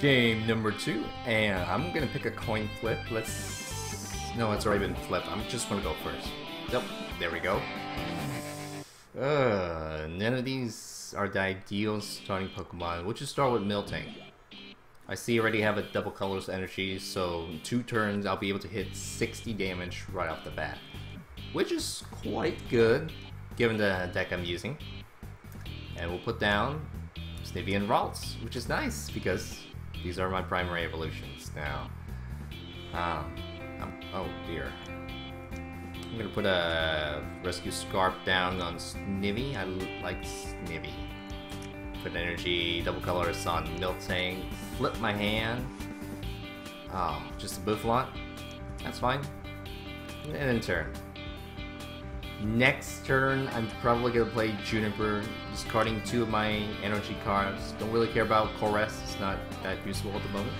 game number two, and I'm gonna pick a coin flip. Let's. No, it's already been flipped. I'm just gonna go first. Yep, there we go. Uh, none of these are the ideal starting Pokemon. We'll just start with Miltank. I see I already have a double colors energy, so two turns I'll be able to hit 60 damage right off the bat. Which is quite good, given the deck I'm using. And we'll put down Snivy and Ralts, which is nice, because these are my primary evolutions. Now, um, I'm, oh dear. I'm gonna put a Rescue Scarf down on Snivy. I like Snivy. Put energy, double colors on Miltank. Flip my hand. Oh, just a Bouffalant? That's fine. And then turn. Next turn, I'm probably gonna play Juniper, discarding two of my energy cards. Don't really care about Colress, it's not that useful at the moment.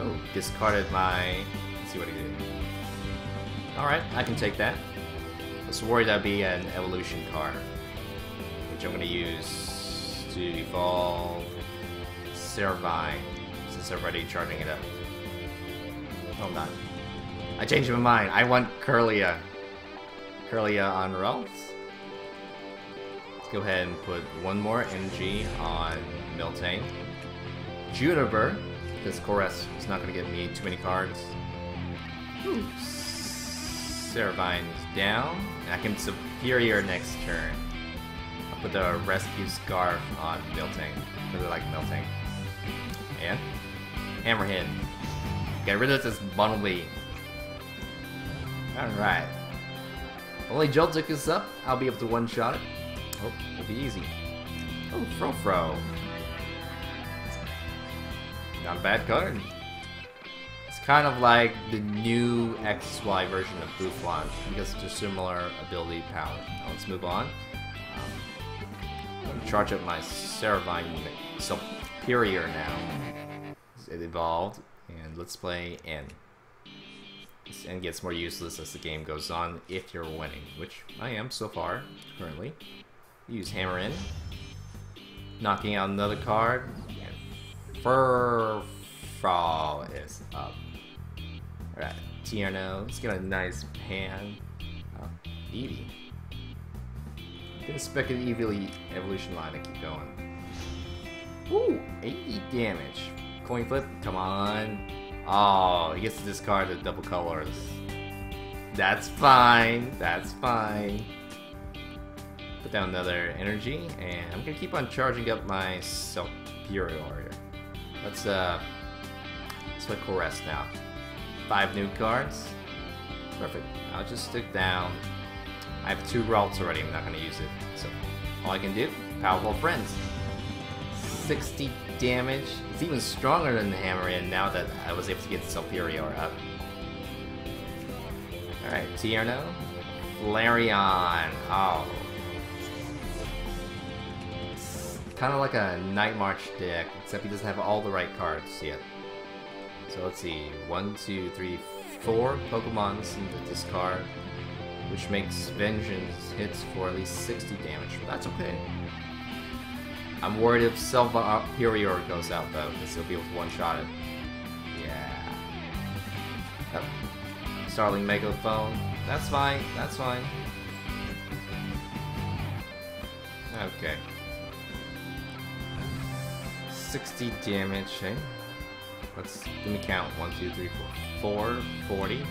Oh, discarded my... Let's see what he did. Alright, I can take that. I was worried that'd be an evolution card. Which I'm gonna use to evolve Servine, since I'm already charging it up. Oh, I'm not. I changed my mind. I want Kirlia. Kirlia on Ralts. Go ahead and put one more energy on Miltank. Juniper, because Colress is not going to give me too many cards. Ooh. Servine's down. I can Serperior next turn. I'll put the Rescue Scarf on Miltank, because I like Miltank. And Hammerhead. Get rid of this Bunnelby. Alright. Only Joltik is up, I'll be able to one-shot it. Oh, it'll be easy. Oh, Furfrou. Not a bad card. It's kind of like the new XY version of Bouffalant because it's a similar ability power. Now let's move on. Um, I'm charge up my Servine Serperior now. It evolved, and let's play N. This N gets more useless as the game goes on if you're winning, which I am so far, currently. Use Hammer In. Knocking out another card. And Furfrou is up. Alright, Tierno. Let's get a nice pan. Oh, Eevee. Didn't expect an Eevee evolution line to keep going. Ooh, 80 damage. Coin flip, come on. Oh, he gets to discard the double colors. That's fine, that's fine. Put down another energy, and I'm gonna keep on charging up my Serperior. Let's, uh, let's play Colress now. Five new cards. Perfect. I'll just stick down. I have two Ralts already, I'm not gonna use it. So, all I can do, Powerful Friends. 60 damage. It's even stronger than the Hammer In now that I was able to get Serperior up. Alright, Tierno. Flareon. Oh. Kind of like a Night March deck, except he doesn't have all the right cards yet. So let's see. One, two, three, four Pokemons in the discard, which makes Vengeance hits for at least 60 damage, but that's okay. I'm worried if Selva Serperior goes out though, because he'll be able to one-shot it. Yeah. Oh. Startling Megaphone. That's fine, that's fine. Okay. 60 damage, eh? Let's let me count. 1, 2, 3, 4. 4, 40.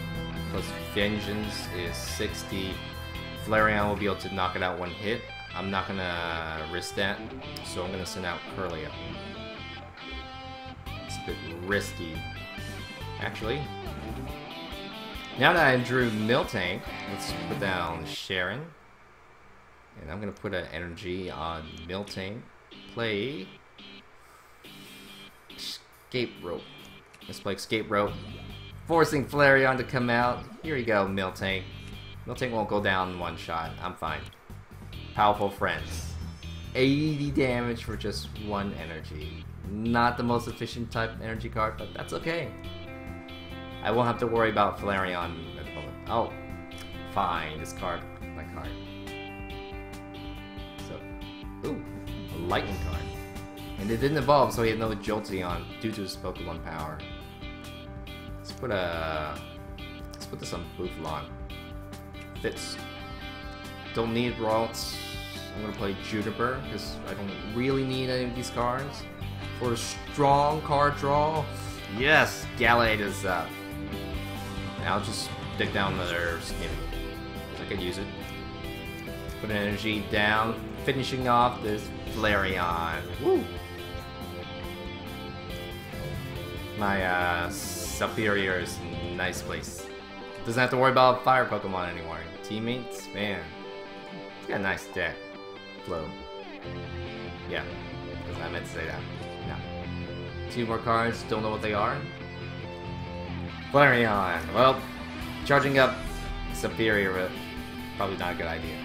Plus Vengeance is 60. Flareon will be able to knock it out one hit. I'm not gonna risk that, so I'm gonna send out Kirlia. It's a bit risky. Actually, now that I drew Miltank, let's put down Shauna. And I'm gonna put an energy on Miltank. Play Escape Rope. Let's play Escape Rope. Forcing Flareon to come out. Here you go, Miltank. Miltank won't go down in one shot. I'm fine. Powerful Friends. 80 damage for just one energy. Not the most efficient type energy card, but that's okay. I won't have to worry about Flareon at the moment. Oh, fine, This card, my card. So, ooh, a lightning card. And it didn't evolve, so he had no Jolteon due to his Pokemon power. Let's put a... Let's put this on Bouffalant. Fits. Don't need Ralts. I'm gonna play Juniper, because I don't really need any of these cards. For a strong card draw, yes, Gallade is up. I'll just stick down another skin. I could use it. Put an energy down, finishing off this Flareon. Woo! My uh, Serperior is a nice place. Doesn't have to worry about fire Pokemon anymore. Teammates, man. It's got a nice deck. Flow. Yeah. Because I meant to say that. No. Two more cards, don't know what they are. Flareon. Well, charging up Serperior, probably not a good idea.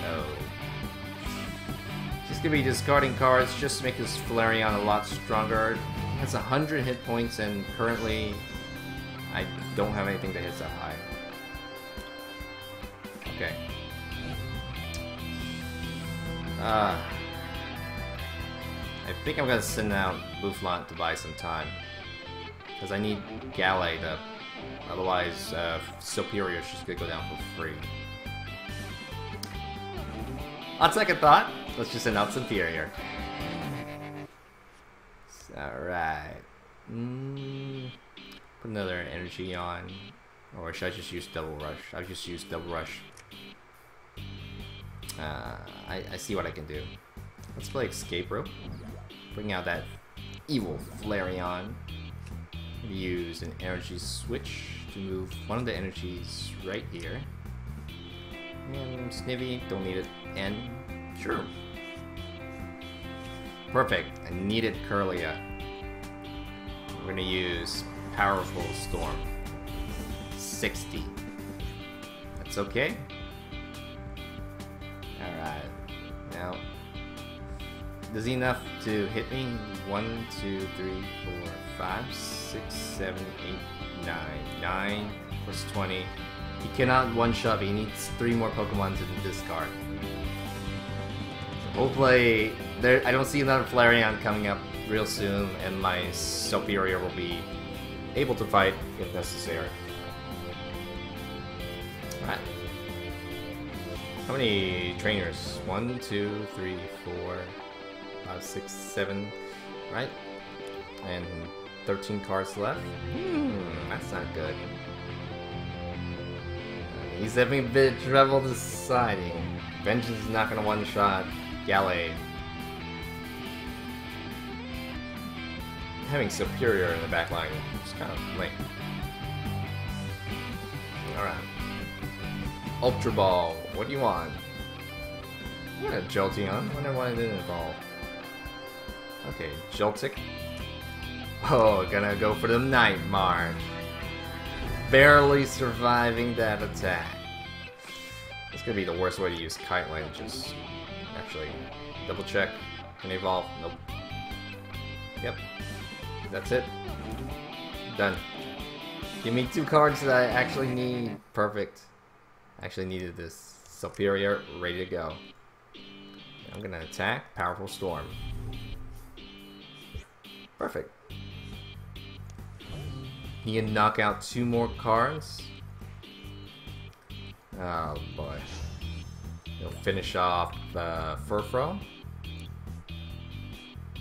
No. Gonna be discarding cards just to make this Flareon a lot stronger. It has 100 hit points and currently I don't have anything that hits that high. Okay. Uh, I think I'm gonna send out Bouffalant to buy some time. Because I need Gallade up. Otherwise, uh, Serperior just gonna go down for free. On second thought, let's just announce Serperior. Alright. Mm, put another energy on. Or should I just use Double Rush? I'll just use Double Rush. Uh, I, I see what I can do. Let's play Escape Rope. Bring out that evil Flareon. Use an energy switch to move one of the energies right here. And Snivy, don't need it. And sure. Perfect. I needed Kirlia. We're gonna use Powerful Storm. 60. That's okay. Alright. Now, does he enough to hit me? 1, 2, 3, 4, 5, 6, 7, 8, 9. 9 plus 20. He cannot one-shot. He needs three more Pokemon to discard. So hopefully, there. I don't see another Flareon coming up real soon, and my Serperior will be able to fight if necessary. Alright. How many trainers? One, two, three, four, five, six, seven, right? And 13 cards left? Hmm, that's not good. He's having a bit of trouble deciding. Vengeance is not gonna one-shot Gallade. Having Serperior in the back line is kind of lame. Alright. Ultra Ball, what do you want? I got a Jolteon, wonder why it didn't evolve. Okay, Joltik. Oh, gonna go for the Night March. Barely surviving that attack. It's gonna be the worst way to use Kite Lane, just actually double check. Can evolve? Nope. Yep. That's it. Done. Give me two cards that I actually need. Perfect. Actually needed this. Serperior, ready to go. I'm gonna attack. Powerful Storm. Perfect. He can knock out two more cards. Oh boy. He'll finish off uh, Furfrou.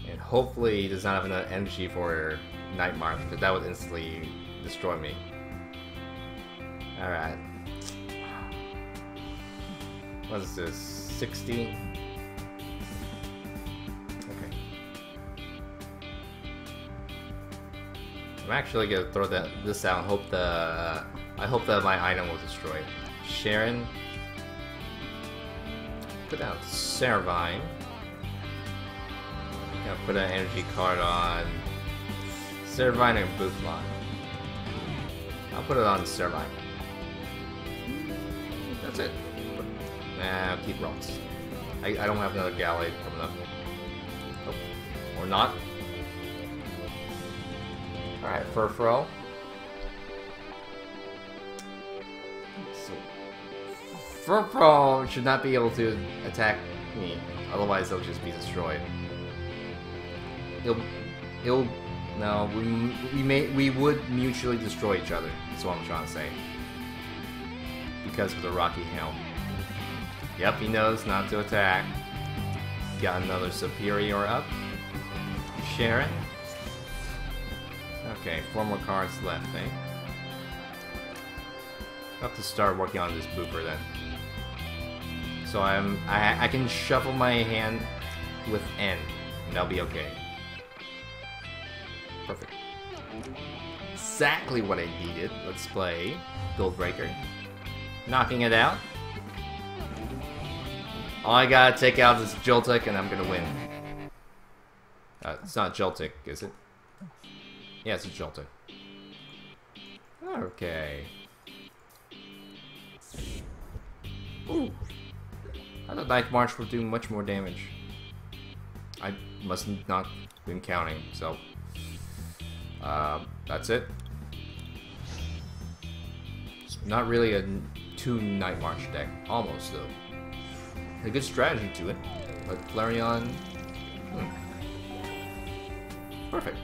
And hopefully he does not have enough energy for Night March, because that would instantly destroy me. Alright. What is this? 60? I'm actually gonna throw that this out and hope the I hope that my item will destroy. Shauna. Put out Servine. Gonna put an energy card on Servine and Bouffalant. I'll put it on Servine. That's it. Nah, keep Ralts. I, I don't have another Gallade coming up. Or not. Alright, Furfrou. So, Furfrou should not be able to attack me. Otherwise, they'll just be destroyed. It'll, it'll. No, we we may we would mutually destroy each other. That's what I'm trying to say. Because of the rocky helm. Yep, he knows not to attack. Got another Serperior up. Shauna. Okay, four more cards left, eh? I'll have to start working on this booper then. So I'm I, I can shuffle my hand with N, and that'll be okay. Perfect. Exactly what I needed. Let's play Breaker. Knocking it out. All I gotta take out is Joltik, and I'm gonna win. Uh, it's not Joltik, is it? Yeah, it's a Joltik. Okay. Ooh. I thought Night March would do much more damage. I must not been counting, so... Uh, that's it. It's not really a two Night March deck. Almost, though. A good strategy to it. But Flareon... Hmm. Perfect.